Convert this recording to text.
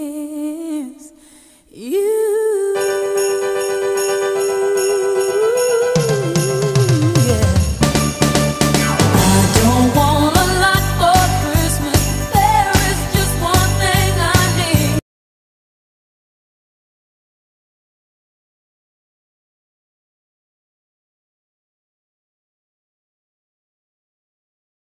is.